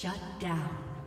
Shut down.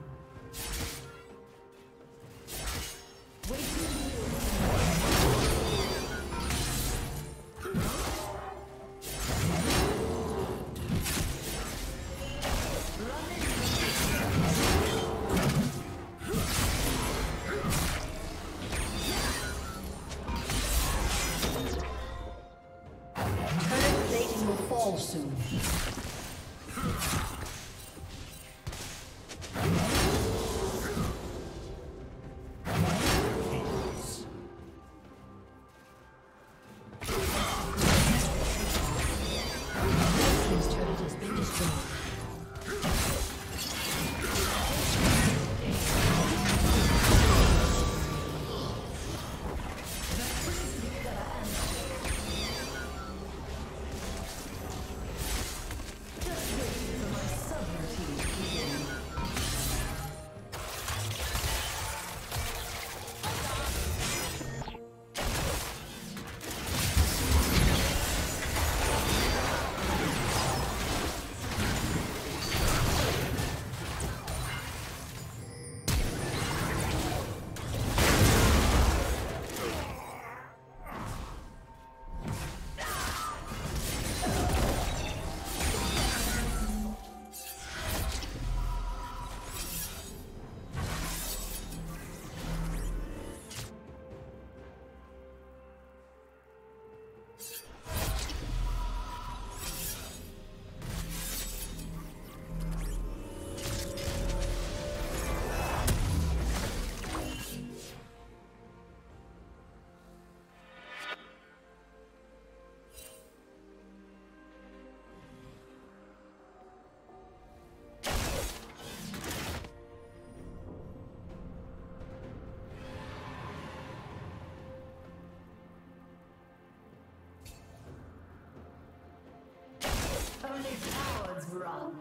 Only cowards run.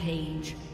Rampage.